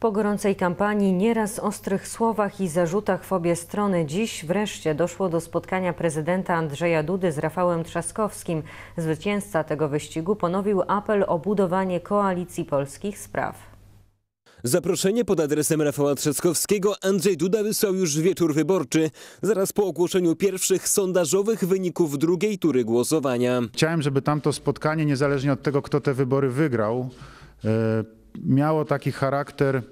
Po gorącej kampanii, nieraz ostrych słowach i zarzutach w obie strony, dziś wreszcie doszło do spotkania prezydenta Andrzeja Dudy z Rafałem Trzaskowskim. Zwycięzca tego wyścigu ponowił apel o budowanie koalicji polskich spraw. Zaproszenie pod adresem Rafała Trzaskowskiego Andrzej Duda wysłał już wieczór wyborczy, zaraz po ogłoszeniu pierwszych sondażowych wyników drugiej tury głosowania. Chciałem, żeby tamto spotkanie, niezależnie od tego, kto te wybory wygrał, e, miało taki charakter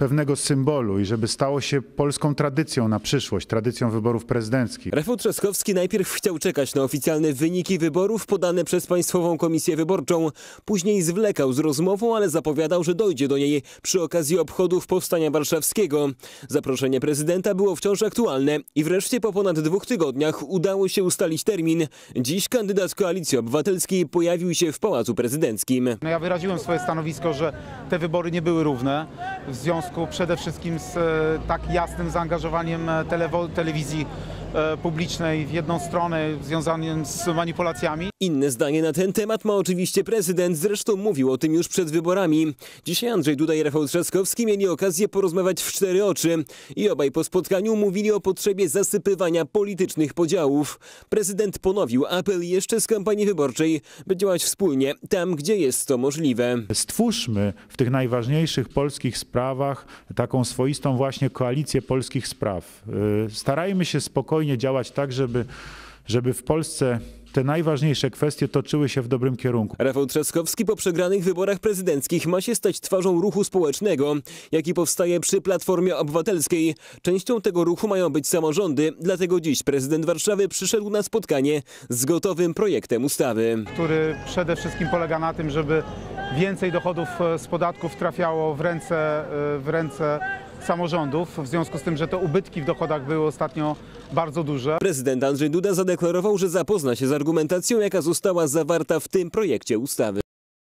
pewnego symbolu i żeby stało się polską tradycją na przyszłość, tradycją wyborów prezydenckich. Rafał Trzaskowski najpierw chciał czekać na oficjalne wyniki wyborów podane przez Państwową Komisję Wyborczą. Później zwlekał z rozmową, ale zapowiadał, że dojdzie do niej przy okazji obchodów Powstania Warszawskiego. Zaproszenie prezydenta było wciąż aktualne i wreszcie po ponad dwóch tygodniach udało się ustalić termin. Dziś kandydat Koalicji Obywatelskiej pojawił się w Pałacu Prezydenckim. No ja wyraziłem swoje stanowisko, że te wybory nie były równe w związku przede wszystkim z e, tak jasnym zaangażowaniem e, telewizji e, publicznej w jedną stronę związanym z manipulacjami. Inne zdanie na ten temat ma oczywiście prezydent, zresztą mówił o tym już przed wyborami. Dzisiaj Andrzej Duda i Rafał Trzaskowski mieli okazję porozmawiać w cztery oczy i obaj po spotkaniu mówili o potrzebie zasypywania politycznych podziałów. Prezydent ponowił apel jeszcze z kampanii wyborczej, by działać wspólnie tam, gdzie jest to możliwe. Stwórzmy w tych najważniejszych polskich sprawach taką swoistą właśnie koalicję polskich spraw. E, Starajmy się spokojnie działać tak, żeby, żeby w Polsce te najważniejsze kwestie toczyły się w dobrym kierunku. Rafał Trzaskowski po przegranych wyborach prezydenckich ma się stać twarzą ruchu społecznego, jaki powstaje przy Platformie Obywatelskiej. Częścią tego ruchu mają być samorządy, dlatego dziś prezydent Warszawy przyszedł na spotkanie z gotowym projektem ustawy. który przede wszystkim polega na tym, żeby więcej dochodów e, z podatków trafiało w ręce, e, w ręce samorządów, w związku z tym, że te ubytki w dochodach były ostatnio bardzo duże. Prezydent Andrzej Duda zadeklarował, że zapozna się z argumentacją, jaka została zawarta w tym projekcie ustawy.